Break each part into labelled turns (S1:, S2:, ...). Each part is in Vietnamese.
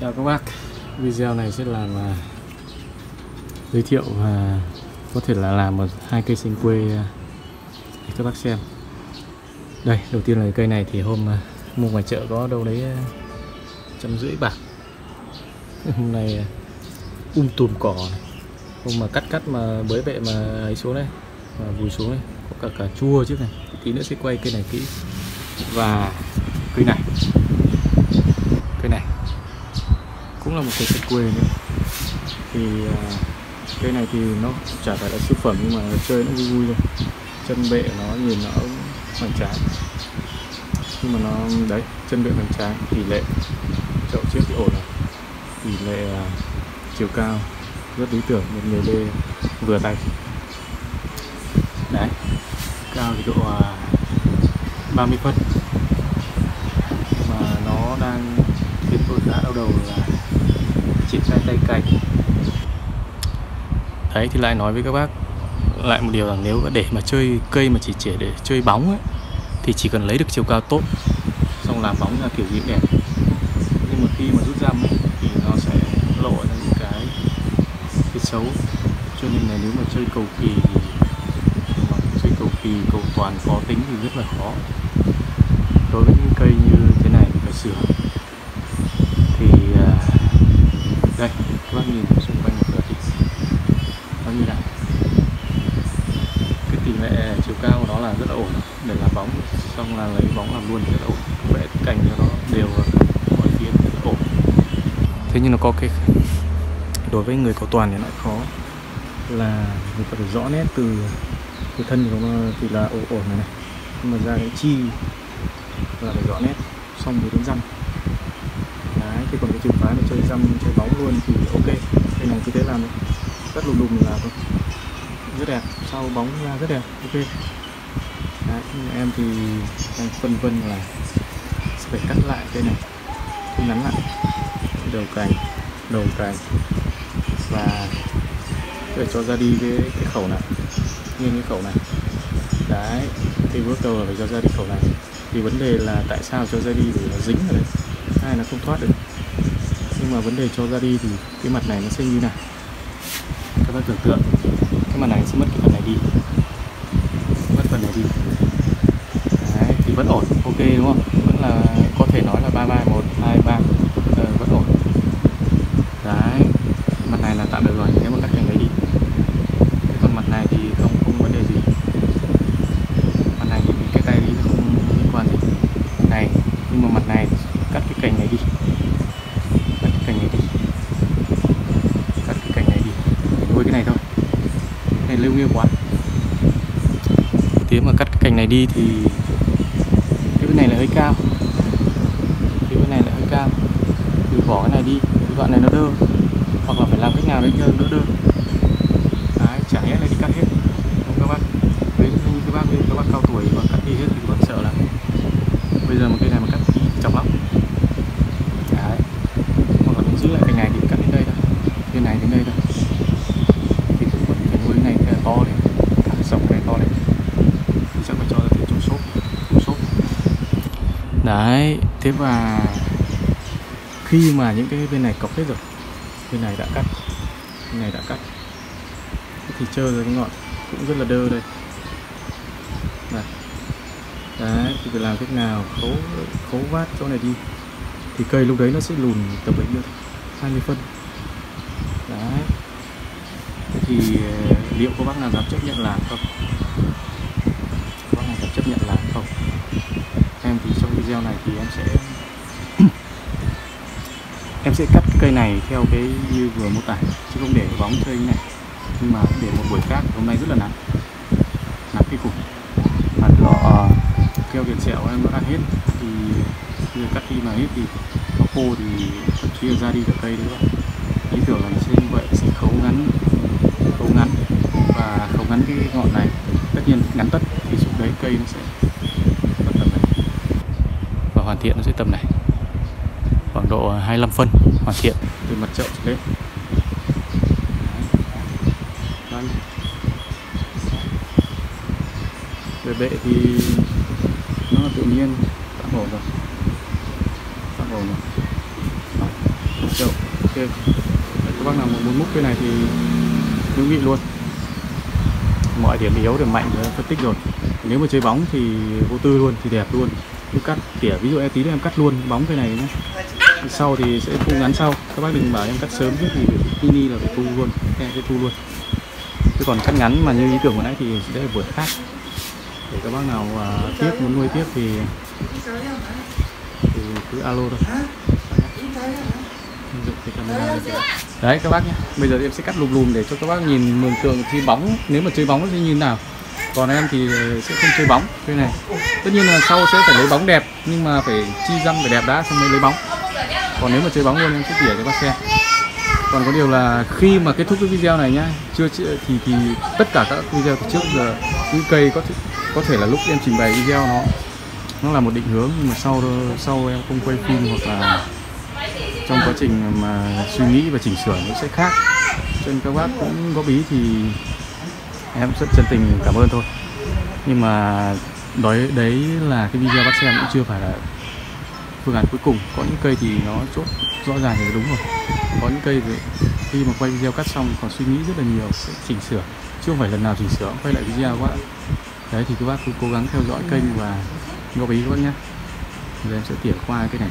S1: Chào các bác. Video này sẽ làm uh, giới thiệu và có thể là làm một hai cây xanh quê uh, để các bác xem. Đây, đầu tiên là cây này thì hôm uh, mua ngoài chợ có đâu đấy trăm rưỡi bạc. Hôm nay uh, um tùm cỏ này. Hôm mà cắt cắt mà bới bệ mà ấy xuống đây Mà vùi xuống đây Có cả cà chua trước này. Tí nữa sẽ quay cây này kỹ. Và cây này Cây này cũng là một cây cây quê nữa thì à, cây này thì nó chả phải là siêu phẩm nhưng mà chơi nó vui vui thôi. Chân bệ nó nhìn nó hoành tráng. Nhưng mà nó, đấy, chân bệ hoành tráng, tỷ lệ chậu trước thì ổn này tỷ lệ à, chiều cao, rất lý tưởng, một người lê vừa tay. Đấy, cao thì độ à, 30 phân. Mà nó đang khiến tôi đã đau đầu là triển sai tay cày đấy thì lại nói với các bác lại một điều là nếu để mà chơi cây mà chỉ chỉ để chơi bóng ấy thì chỉ cần lấy được chiều cao tốt xong làm bóng ra kiểu gì đẹp. Nhưng mà khi mà rút răm ấy, thì nó sẽ lộ ra những cái cái xấu. Cho nên là nếu mà chơi cầu kỳ thì mà chơi cầu kỳ cầu toàn khó tính thì rất là khó. Đối với những cây như thế này thì phải sửa thì à, đây các bác nhìn xung quanh một lượt thì nó như này cái tỷ lệ chiều cao của nó là rất là ổn để làm bóng xong là lấy bóng làm luôn rất là ổn vẽ cành cho nó đều ở mọi phía rất là ổn thế nhưng nó có cái đối với người có toàn thì lại khó. Là mình phải rõ nét từ cái thân của nó thì là ổn ổn này này. Nhưng mà ra cái chi là phải rõ nét, xong mới đến răng. Đấy thì còn cái trường phái mà chơi răng, chơi bóng luôn thì ok. Đây này cứ thế làm thôi rất lùm lùm là thôi. Rất đẹp. Sau bóng ra rất đẹp. Ok. Đấy, nhưng mà em thì đang phân vân là sẽ phải cắt lại cái này. Ngắn lại đầu cành đầu cành. Và để cho ra đi cái, cái khẩu này nghiêng cái khẩu này. Đấy thì bước đầu là phải cho ra đi khẩu này. Thì vấn đề là tại sao cho ra đi vì nó dính ở đây? Hai là không thoát được? Nhưng mà vấn đề cho ra đi thì cái mặt này nó sẽ như này các bác tưởng tượng. Cái mặt này sẽ mất cái phần này đi. Mất phần này đi. Đấy thì vẫn ổn ok đúng không? Vẫn là có thể nói là ba ba một hai ba đấy mặt này là tạm được rồi, nếu mà cắt cành đấy đi. Còn mặt này thì không không vấn đề gì. Mặt này thì cái tay đi không liên quan gì. Này, nhưng mà mặt này cắt cái cành này đi. Cắt cái cành này đi. Cắt cái cành này đi. Nuôi cái này thôi. Cái này lưu nghiêu quá. Nếu mà cắt cái cành này đi thì cái bên này là hơi cao. Cái bên này là hơi cao. Thì bỏ cái này đi đoạn này nó đơ. Hoặc là phải làm cách nào đấy cho đỡ đơ. Đấy chả nhẽ lại đi cắt hết. Không các bác? Đấy như các bác như các bác cao tuổi mà cắt đi hết thì các bác sợ là bây giờ một cây này mà cắt đi chọc lắm. Đấy. Hoặc là mình giữ lại cái này thì cắt đến đây thôi. Cái này đến đây thôi. Thì cũng vẫn phải nuôi này cái to lên. Cả rộng này to lên. Thì chắc phải cho ra tiền trồng sốt, trồng sốt. đấy thế và khi mà những cái bên này cọc hết rồi, bên này đã cắt, bên này đã cắt. Thì trơ rồi cái ngọn cũng rất là đơ đây. Này. Đấy, thì phải làm cách nào? Khấu khấu vát chỗ này đi. Thì cây lúc đấy nó sẽ lùn tầm bấy nhiêu 20 phân. Đấy. Thế thì ờ, liệu có bác nào dám chấp nhận làm không? Có bác nào dám chấp nhận làm không? Em thì trong video này thì em sẽ em sẽ cắt cái cây này theo cái như vừa mô tả, chứ không để bóng chơi như này. Nhưng mà để một buổi khác, hôm nay rất là nắng nắng kinh khủng mà lọ keo tiền sẹo em đã ăn hết. Thì bây giờ cắt đi mà hết thì nó khô thì thậm chí là ra đi được cây đấy ý tưởng là sẽ như vậy, sẽ khấu ngắn khấu ngắn. Và khấu ngắn cái ngọn này. Tất nhiên ngắn tất thì xuống đấy cây nó sẽ tầm này. Và hoàn thiện nó sẽ tầm này khoảng độ à, 25 phân hoàn thiện. Từ mặt chậu lên Đấy. về bệ thì nó là tự nhiên tạm ổn rồi. Tạm ổn rồi. Đó. Chậu. ok. Đấy, các bác nào muốn múc cái này thì hữu nghị luôn. Mọi điểm yếu điểm mạnh phân tích rồi. Nếu mà chơi bóng thì vô tư luôn thì đẹp luôn. Cứ cắt tỉa ví dụ em tí nữa em cắt luôn bóng cái này nhé sau thì sẽ thu ngắn sau. Các bác đừng bảo em cắt sớm chứ thì mini là phải thu luôn em sẽ thu luôn. Chứ còn cắt ngắn mà như ý tưởng của nãy thì sẽ là buổi khác. Để các bác nào à, uh, tiếp muốn nuôi tiếp thì, thì cứ alo thôi. Đấy các bác nhé. Bây giờ em sẽ cắt lùm lùm để cho các bác nhìn mường tượng thi bóng. Nếu mà chơi bóng thì như thế nào. Còn em thì sẽ không chơi bóng. Cái này. Tất nhiên là sau sẽ phải lấy bóng đẹp nhưng mà phải chi răng phải đẹp đã xong mới lấy bóng còn nếu mà chơi bóng luôn em sẽ tỉa cho bác xem. Còn có điều là khi mà kết thúc cái video này nhá, chưa chưa- thì thì tất cả các video từ trước giờ những cây có thể có thể là lúc em trình bày video nó nó là một định hướng, nhưng mà sau sau em không quay phim hoặc là trong quá trình mà suy nghĩ và chỉnh sửa nó sẽ khác. Cho nên các bác cũng góp ý thì em rất chân tình cảm ơn thôi. Nhưng mà đấy đấy là cái video bác xem cũng chưa phải là phương án cuối cùng. Có những cây thì nó chốt rõ ràng thì đúng rồi. Có những cây thì khi mà quay video cắt xong còn suy nghĩ rất là nhiều, sẽ chỉnh sửa. Chứ không phải lần nào chỉnh sửa, cũng quay lại video các bạn đấy, thì các bác cứ cố gắng theo dõi kênh và góp ý các bác nhé. Giờ em sẽ tỉa qua cái này.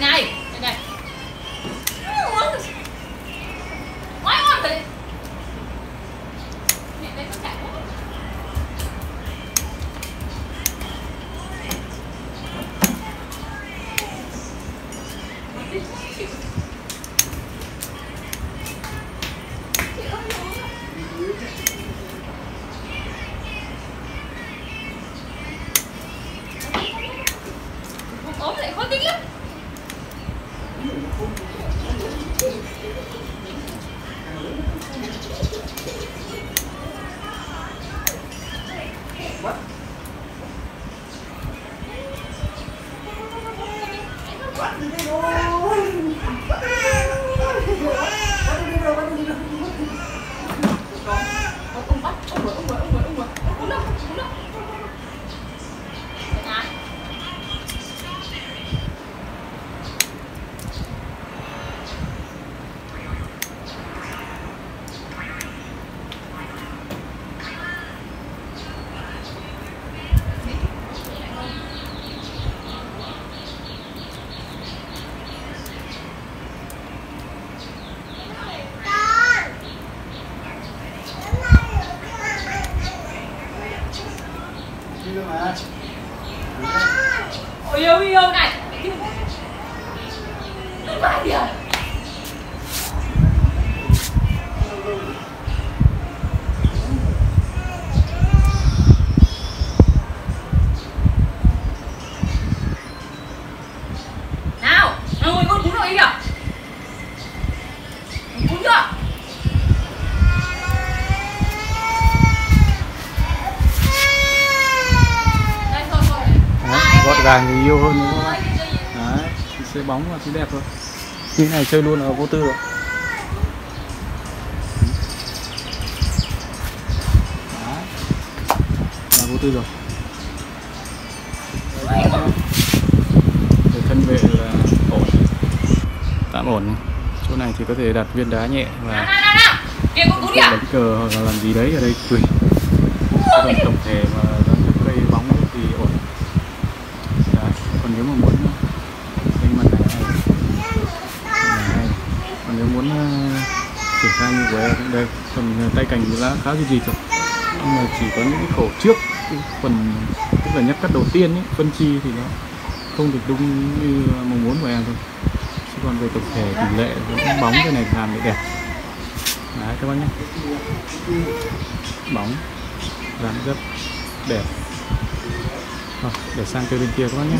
S2: Đây
S1: các bạn. Đấy, thì sẽ bóng và sẽ đẹp thôi. Như này chơi luôn ở vô tư rồi. Đấy. Là vô tư rồi. Về thân vệ là ổn. Tạm ổn. Chỗ này thì có thể đặt viên đá nhẹ và đánh cờ hoặc là làm gì đấy ở đây tùy. Còn tổng thể mà dấp cây bóng thì ổn. Đấy. Còn nếu mà muốn đánh mặt này hay. Còn nếu muốn uh, triển khai như của em đây phần ờ, tay cành thì đã khá gì gì rồi. Nhưng mà chỉ có những cái khẩu trước cái phần tức là nhát cắt đầu tiên ấy, phân chi thì nó không được đúng như mong muốn của em thôi. Chứ còn về tổng thể tỷ lệ vẫn bóng cái này làm để đẹp. Đấy các bác nhé. Bóng dáng rất đẹp. Rồi, để sang cây bên kia các bác nhé.